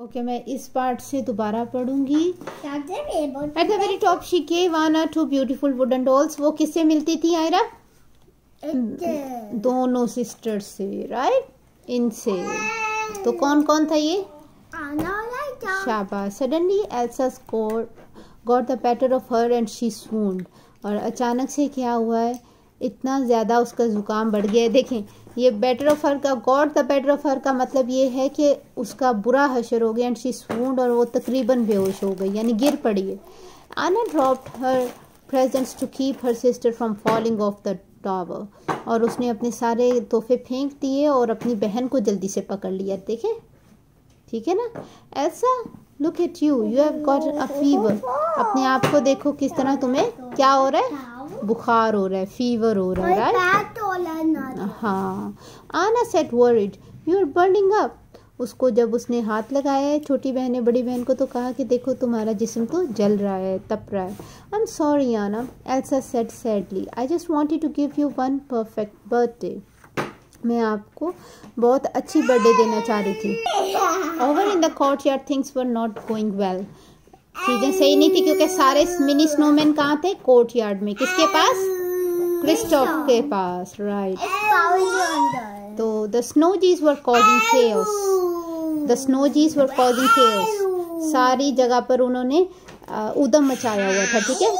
Okay okay, मैं इस part से दोबारा पढ़ूँगी। At the very top she gave one or two beautiful wooden dolls वो किससे मिलती थी आयरा? दोनों सिस्टर्स से राइट इनसे। तो कौन कौन था ये? शाबाश। Suddenly Elsa score got the better of her and she swooned. और अचानक से क्या हुआ है? इतना ज़्यादा उसका ज़ुकाम बढ़ गया है। देखें ये बेटर ऑफ़ हर का got the better of her का मतलब ये है कि उसका बुरा हशर हो गया एंड शी swooned और वो तकरीबन बेहोश हो गई, यानी गिर पड़ी है। Anna dropped her presents to keep her sister from falling off the tower और उसने अपने सारे तोहफे फेंक दिए और अपनी बहन को जल्दी से पकड़ लिया, देखें। ठीक है ना? ऐसा look at you you have got a fever अपने आप को देखो किस तरह तुम्हें क्या हो रहा है? बुखार हो रहा है फीवर हो रहा है राइट back all another. हाँ। Anna said word you are burning up उसको जब उसने हाथ लगाया है, छोटी बहन ने, बड़ी बहन को तो कहा कि देखो, तुम्हारा जिस्म तो जल रहा है, तप रहा है। I am sorry Anna Elsa said sadly I just wanted to give you one perfect birthday मैं आपको बहुत अच्छी बर्थडे देना चाह रही थी। Over in the courtyard things were not going well चीज़ें सही नहीं थी, क्योंकि सारे मिनी स्नोमैन कहाँ थे? कोर्ट यार्ड में। किसके पास? क्रिस्टोफ के पास राइट. तो the snowgies were causing chaos. The snowgies were causing chaos. सारी जगह पर उन्होंने उदम मचाया हुआ था ठीक है?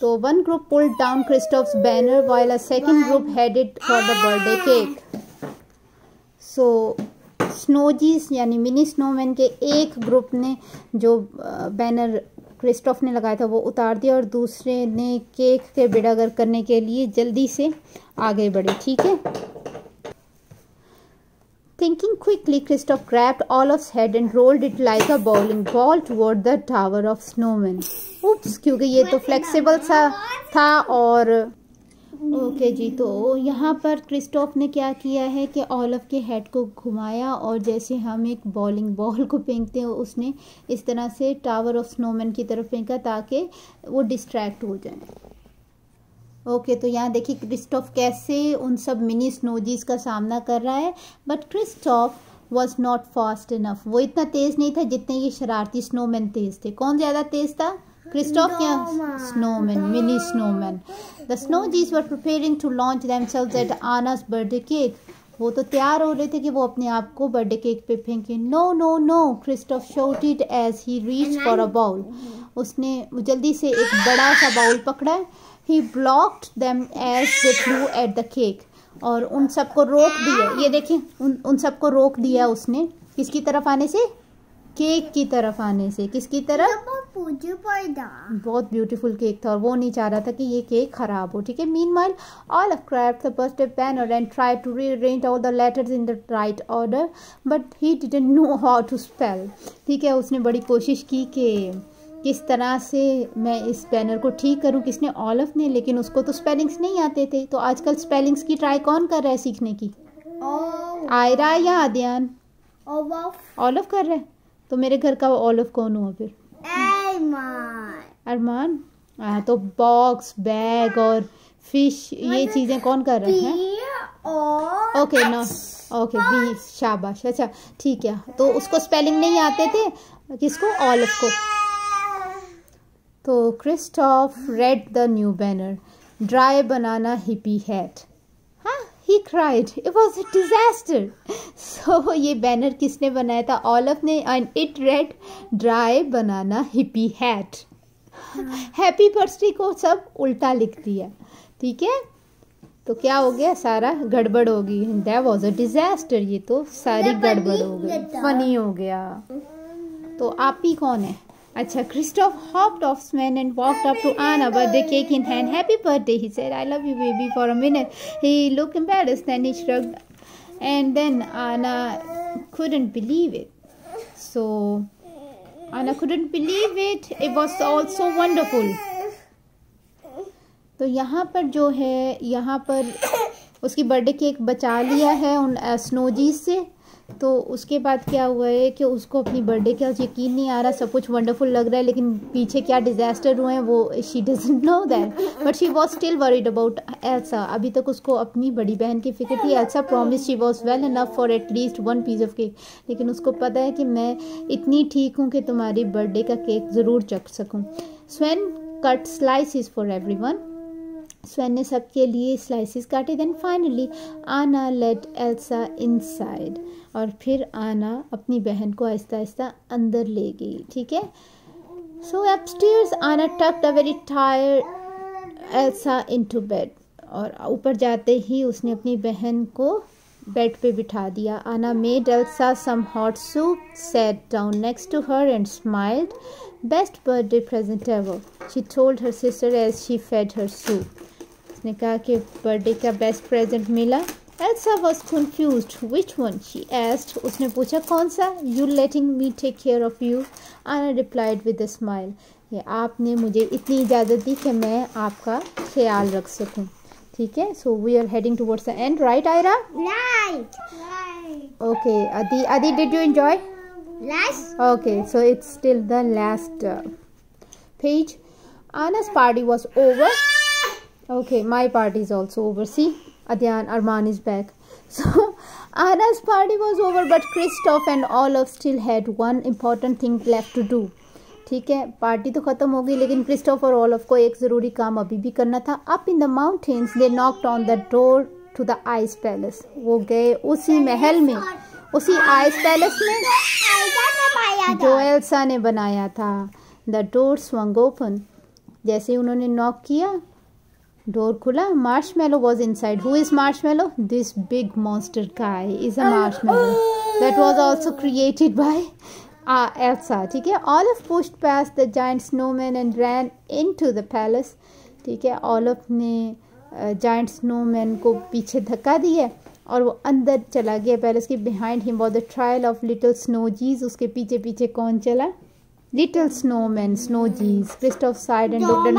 तो one group pulled down Kristoff's banner while a second group headed for the birthday cake so snowgies यानी मिनी स्नोमैन के एक ग्रुप ने जो बैनर क्रिस्टोफ ने लगाया था वो उतार दिया और दूसरे ने केक के बिड़ागर करने के लिए जल्दी से आगे बढ़े ठीक है? Thinking quickly Kristoff grabbed Olaf head and rolled it like a bowling ball toward the tower of snowman oops क्योंकि ये तो फ्लेक्सिबल सा था और ओके जी तो यहाँ पर क्रिस्टोफ ने क्या किया है कि ऑलफ के हेड को घुमाया और जैसे हम एक बॉलिंग बॉल को फेंकते हैं, उसने इस तरह से टावर ऑफ़ स्नोमैन की तरफ़ फेंका ताकि वो डिस्ट्रैक्ट हो जाए। ओके तो यहाँ देखिए क्रिस्टोफ कैसे उन सब मिनी स्नोजीज का सामना कर रहा है but Kristoff was not fast enough वो इतना तेज नहीं था जितने ये शरारती स्नोमैन तेज थे। कौन ज़्यादा तेज था? क्रिस्टोफ या Snowman. Snowman mini snowman the snowgies were preparing to launch themselves at Anna's birthday cake वो तो तैयार हो रहे थे कि वो अपने आप को बर्थडे केक पे फेंके। No no no Kristoff shouted as he reach for a bowl उसने जल्दी से एक बड़ा सा बाउल पकड़ा। He blocked them as they flew at the cake और उन सबको रोक दिया। ये देखिए उन उन सबको रोक दिया उसने। किसकी तरफ़ आने से? केक की तरफ़ आने से। किसकी तरफ़. बहुत ब्यूटीफुल केक था और वो नहीं चाह रहा था कि ये केक खराब हो ठीक है? Meanwhile Olaf grabbed the birthday banner and try to rearrange all the letters in the right order but he didn't know how to spell ठीक है? उसने बड़ी कोशिश की कि किस तरह से मैं इस बैनर को ठीक करूँ किसने ऑलफ ने लेकिन उसको तो स्पेलिंग्स नहीं आते थे। तो आजकल स्पेलिंग्स की ट्राई कौन कर रहा है सीखने की? Oh, आयरा या आद्यान? ऑलफ कर रहा है? तो मेरे घर का ऑलफ कौन हुआ फिर. अरमान? हाँ तो बॉक्स बैग और फ़िश ये चीज़ें कौन कर रहे हैं? ओके नो ओके बी शाबाश। अच्छा ठीक है। तो उसको स्पेलिंग नहीं आते थे? किसको? ऑलिव को। तो Kristoff read the new banner dry banana hippie hat हाँ cried it was a disaster so ये बैनर किसने बनाया था? ऑलिव ने and it read dry banana hippie hat happy birthday को सब उल्टा लिख दिया। ठीक है? तो क्या हो गया? सारा गड़बड़ हो गई। दैट वाज अ डिजास्टर ये तो सारी गड़बड़ हो गई। फनी हो गया। तो आप ही कौन है? अच्छा Kristoff hopped off snowman and walk up to Anna our the cake in hand happy birthday he said I love you baby for a minute he look embarrassed then he shrug and then Anna couldn't believe it so Anna couldn't believe it it was also wonderful तो यहाँ पर जो है यहाँ पर उसकी birthday cake बचा लिया है उन स्नोजीज से। तो उसके बाद क्या हुआ है कि उसको अपनी बर्थडे का यकीन नहीं आ रहा, सब कुछ वंडरफुल लग रहा है, लेकिन पीछे क्या डिज़ास्टर हुए हैं वो she doesn't know that but she was still worried about Elsa अभी तक उसको अपनी बड़ी बहन की फ़िक्र थी। Elsa promise she was well enough for at least one piece of cake लेकिन उसको पता है कि मैं इतनी ठीक हूँ कि तुम्हारी बर्थडे का केक ज़रूर चख सकूँ। Sven cut slices for everyone Sven ने सबके लिए स्लाइसिस काटे then finally Anna let Elsa inside और फिर आना अपनी बहन को आहिस्ता आहिस्ता अंदर ले गई, ठीक है? So upstairs Anna tucked a very tired Elsa into bed और ऊपर जाते ही उसने अपनी बहन को बेड पे बिठा दिया। Anna made Elsa some hot soup sat down next to her and smiled best birthday present ever she told her sister as she fed her soup उसने कहा कि बर्थडे का बेस्ट प्रेजेंट मिला Elsa was confused which one she asked उसने पूछा कौन सा you letting me take care of you Anna replied with a smile आपने मुझे इतनी इजाज़त दी कि मैं आपका ख्याल रख सकूँ ठीक है so we are heading towards the end right Aayra okay Adi Adi did you enjoy okay so it's still the last page Anna's party was over okay my party is also over. See Adyan Arman is back. So Anna's party was over, but Christoph and Olaf still had one important thing left to do. ठीक है party तो ख़त्म हो गई लेकिन Christophe और ऑलफ को एक ज़रूरी काम अभी भी करना था। Up in the mountains they knocked on the door to the ice palace वो गए उसी महल में उसी आइस पैलेस में जो एल्सा ने बनाया था। द डोर स्वंग ओपन जैसे उन्होंने नॉक किया डोर खुला Marshmallow was inside who is Marshmallow this big monster guy is a marshmallow that was also created by Elsa ठीक है? Olaf pushed past the giant snowman and ran into the palace ठीक है? Of ने giant uh, snowman को पीछे धक्का दिया और वो अंदर चला गया पैलेस के behind him was the trail of little snowgies उसके पीछे पीछे कौन चला? Little snowman snowgies Kristoff sighed and looked at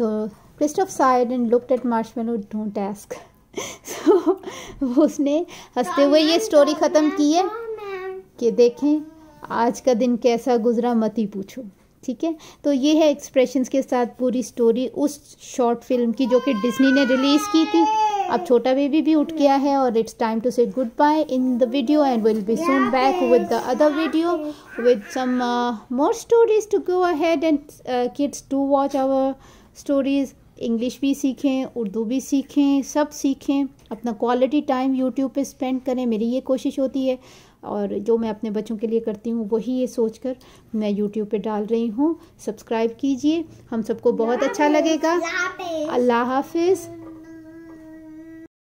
Marshmallow So Christoph sighed and looked at Marshmallow. Don't ask. so उसने हँसते हुए ये स्टोरी ख़त्म की है कि देखें आज का दिन कैसा गुजरा मत ही पूछो ठीक है तो ये है एक्सप्रेशंस के साथ पूरी स्टोरी उस शॉर्ट फ़िल्म की जो कि डिज्नी ने रिलीज़ की थी अब छोटा बेबी भी उठ गया है और it's time to say goodbye in the video and will be soon back with the other video with some more stories to go ahead and kids to watch our stories English भी सीखें उर्दू भी सीखें सब सीखें। अपना quality time YouTube पे spend करें मेरी ये कोशिश होती है। और जो मैं अपने बच्चों के लिए करती हूँ वही ये सोच कर मैं यूट्यूब पे डाल रही हूँ। सब्सक्राइब कीजिए हम सबको बहुत अच्छा लगेगा। अल्लाह हाफिज़।